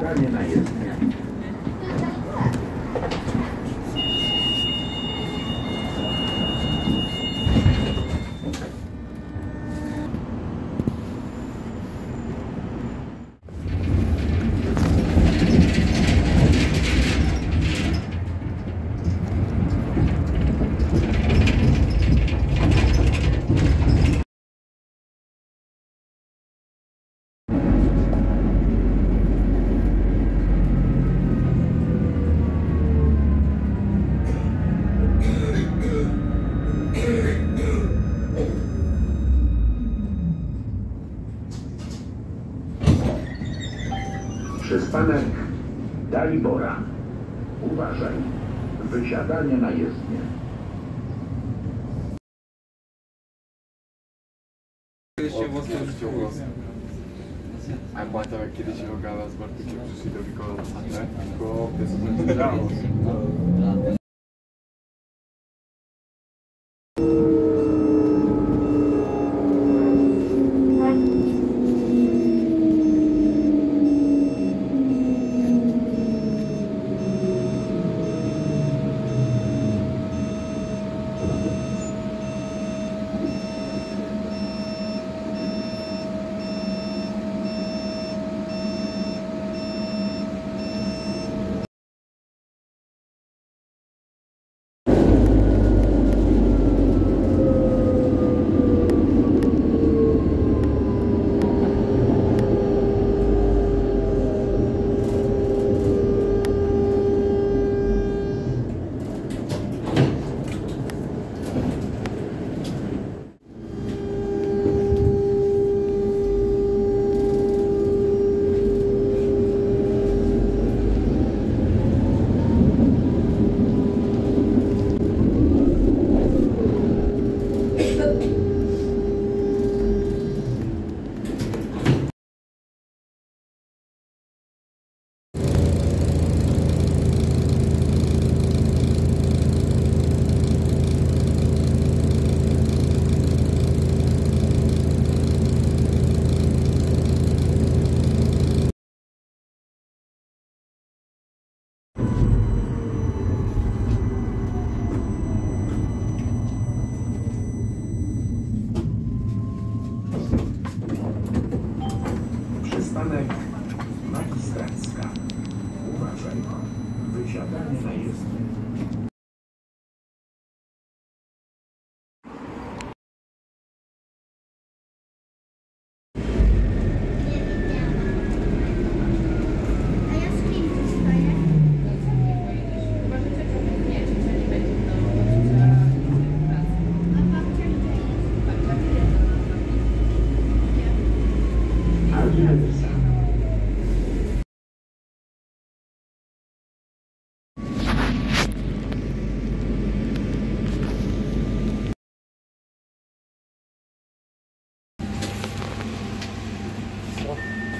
Cariin. Dalibora. Uważaj. Wysiadanie na jezdnię. Kiedyś się włosy rzucił włosy. A pamiętam jak kiedyś się ogala z Bartkiem, przyszli do chatę, tylko to jest Wysiadanie na jezdnię.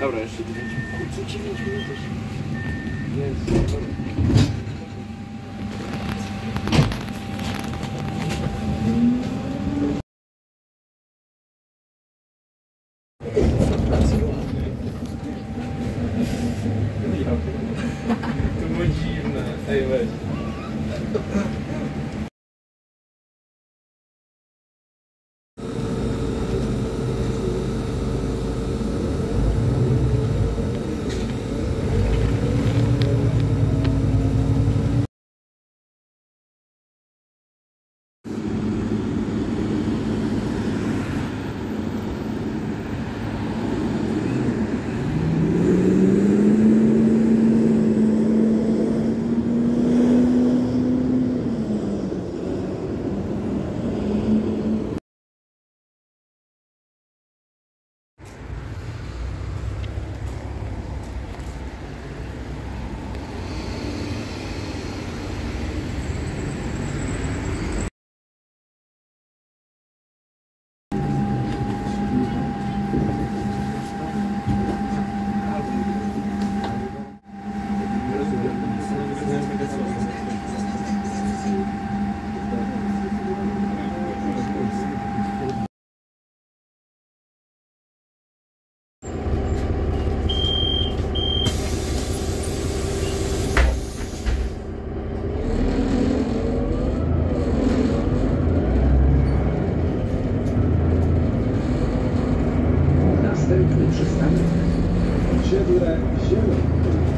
Dobra, jeszcze 9 minut. Kurczę, 9 minut już. Następny przystanek osiedle Zielony.